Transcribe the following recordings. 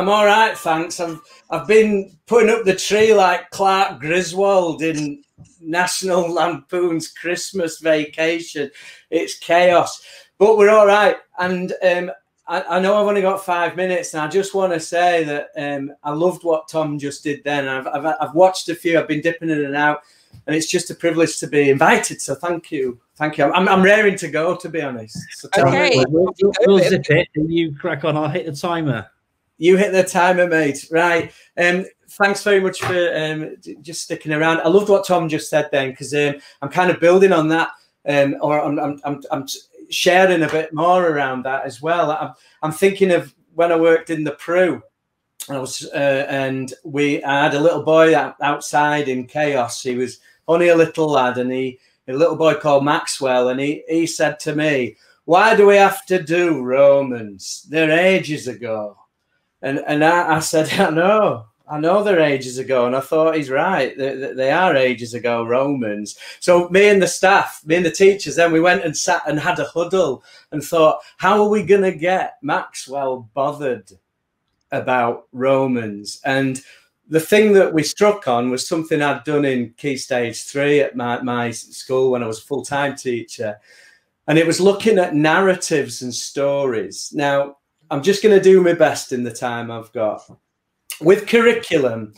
I'm all right, thanks. I've I've been putting up the tree like Clark Griswold in National Lampoon's Christmas Vacation. It's chaos, but we're all right. And um, I, I, know I've only got five minutes, and I just want to say that um, I loved what Tom just did then. I've, I've I've watched a few. I've been dipping in and out, and it's just a privilege to be invited. So thank you. Thank you. I'm, I'm raring to go, to be honest. So okay. We'll, we'll, we'll zip it and you crack on. I'll hit the timer. You hit the timer, mate. Right. Um, thanks very much for um, just sticking around. I loved what Tom just said then because um, I'm kind of building on that, um, or I'm, I'm, I'm, I'm, sharing a bit more around that as well. I'm, I'm thinking of when I worked in the PRU. I was, uh, and we I had a little boy outside in chaos. He was only a little lad, and he a little boy called Maxwell, and he, he said to me, Why do we have to do Romans? They're ages ago. And and I, I said, I know, I know they're ages ago. And I thought he's right. They, they are ages ago, Romans. So me and the staff, me and the teachers, then we went and sat and had a huddle and thought, how are we going to get Maxwell bothered about Romans? And the thing that we struck on was something I'd done in Key Stage 3 at my, my school when I was a full time teacher. And it was looking at narratives and stories. Now, I'm just going to do my best in the time I've got. With curriculum,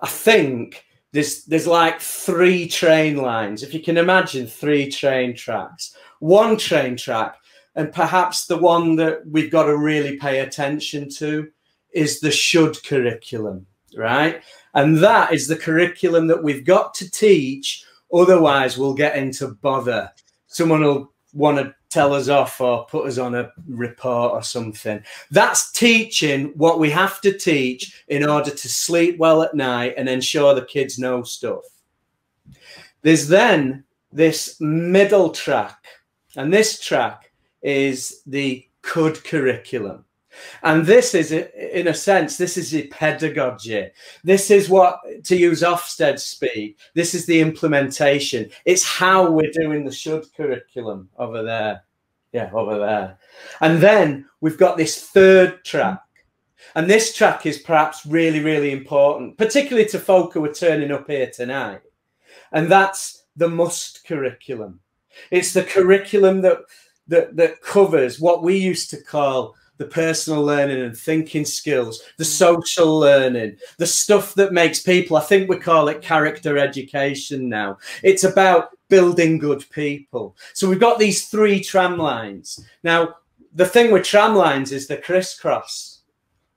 I think there's there's like three train lines. If you can imagine three train tracks, one train track, and perhaps the one that we've got to really pay attention to is the should curriculum right? And that is the curriculum that we've got to teach. Otherwise, we'll get into bother. Someone will want to tell us off or put us on a report or something. That's teaching what we have to teach in order to sleep well at night and ensure the kids know stuff. There's then this middle track, and this track is the could curriculum. And this is, in a sense, this is the pedagogy. This is what, to use Ofsted speak, this is the implementation. It's how we're doing the should curriculum over there. Yeah, over there. And then we've got this third track. And this track is perhaps really, really important, particularly to folk who are turning up here tonight. And that's the must curriculum. It's the curriculum that that that covers what we used to call the personal learning and thinking skills, the social learning, the stuff that makes people, I think we call it character education now. It's about building good people. So we've got these three tram lines. Now, the thing with tram lines is they crisscross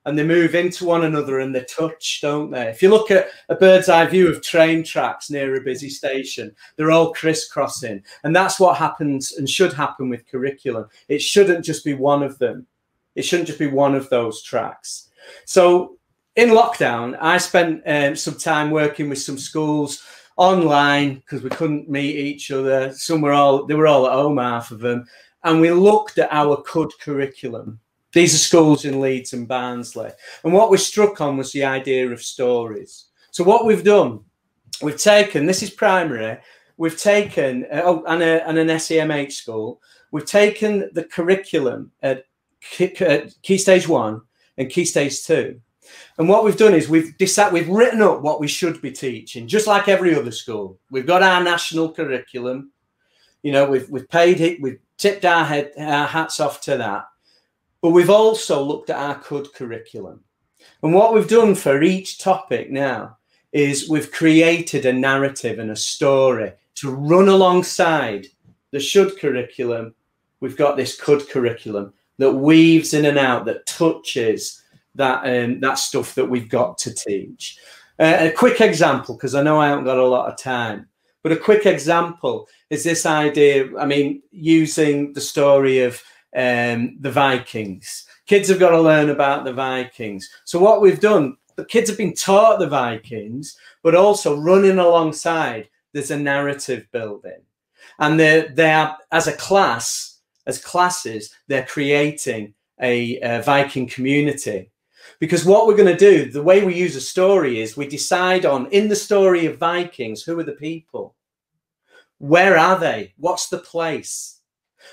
and they move into one another and they touch, don't they? If you look at a bird's eye view of train tracks near a busy station, they're all crisscrossing. And that's what happens and should happen with curriculum. It shouldn't just be one of them. It shouldn't just be one of those tracks. So in lockdown, I spent um, some time working with some schools online because we couldn't meet each other. Some were all they were all at home, half of them, and we looked at our could curriculum. These are schools in Leeds and Barnsley, and what we struck on was the idea of stories. So what we've done, we've taken this is primary. We've taken uh, oh, and, a, and an SEMH school. We've taken the curriculum at uh, key stage one and key stage two. And what we've done is we've decided we've written up what we should be teaching, just like every other school. We've got our national curriculum. You know, we've we've paid it, we've tipped our head our hats off to that. But we've also looked at our could curriculum. And what we've done for each topic now is we've created a narrative and a story to run alongside the should curriculum. We've got this could curriculum that weaves in and out, that touches that um, that stuff that we've got to teach. Uh, a quick example, because I know I haven't got a lot of time, but a quick example is this idea. I mean, using the story of um, the Vikings. Kids have got to learn about the Vikings. So what we've done, the kids have been taught the Vikings, but also running alongside. There's a narrative building, and they they are as a class as classes, they're creating a, a Viking community. Because what we're going to do, the way we use a story is we decide on, in the story of Vikings, who are the people? Where are they? What's the place?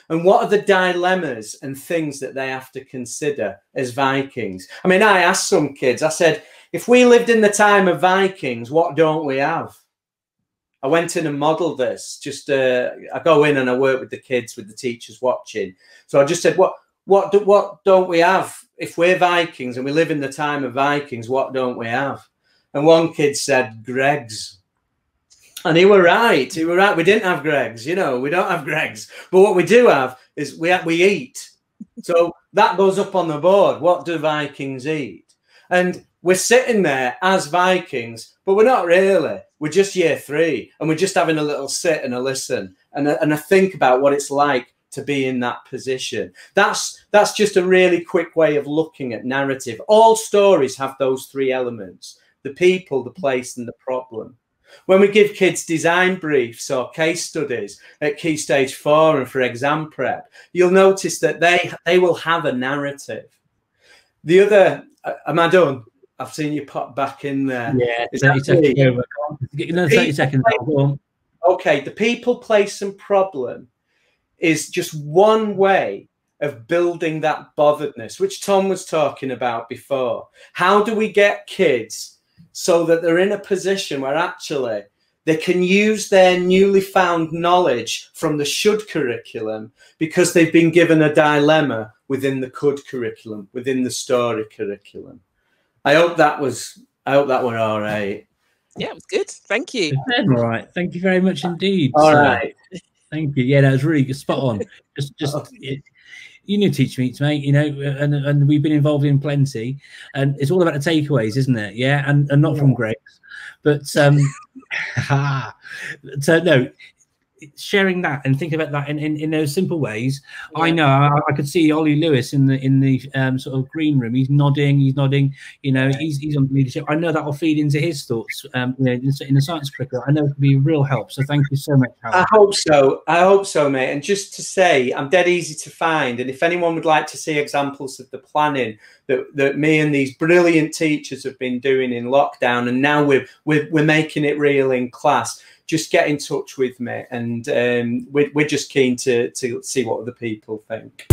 And what are the dilemmas and things that they have to consider as Vikings? I mean, I asked some kids, I said, if we lived in the time of Vikings, what don't we have? I went in and modeled this. Just uh, I go in and I work with the kids, with the teachers watching. So I just said, what what do, what don't we have if we're Vikings and we live in the time of Vikings? What don't we have? And one kid said, Greggs. And he were right. He were right. We didn't have Greggs. You know, we don't have Greggs. But what we do have is we have, we eat. So that goes up on the board. What do Vikings eat? And we're sitting there as Vikings, but we're not really. We're just year three, and we're just having a little sit and a listen and a, and a think about what it's like to be in that position. That's that's just a really quick way of looking at narrative. All stories have those three elements: the people, the place, and the problem. When we give kids design briefs or case studies at Key Stage 4 and for exam prep, you'll notice that they, they will have a narrative. The other, uh, am I done? I've seen you pop back in there. Yeah, 30 seconds. No, 30 seconds. Okay, the people, place, and problem is just one way of building that botheredness, which Tom was talking about before. How do we get kids so that they're in a position where actually they can use their newly found knowledge from the should curriculum because they've been given a dilemma within the could curriculum, within the story curriculum. I hope that was I hope that were all right. Yeah, it was good. Thank you. All right. Thank you very much indeed. All so, right. Thank you. Yeah, that was really good. Spot on. Just just it, you know teach meets mate you know and and we've been involved in plenty and it's all about the takeaways isn't it yeah and, and not from greggs but um so no sharing that and thinking about that in, in, in those simple ways. Yeah. I know I, I, could see Ollie Lewis in the in the um, sort of green room. He's nodding, he's nodding. You know, he's he's on leadership. I know that will feed into his thoughts. Um, you know, in, in the science curriculum, I know it could be a real help. So thank you so much. Hywel. I hope so. I hope so, mate. And just to say, I'm dead easy to find. And if anyone would like to see examples of the planning that, that me and these brilliant teachers have been doing in lockdown, and now we're we're, we're making it real in class just get in touch with me, and um, we're, we're just keen to to see what other people think.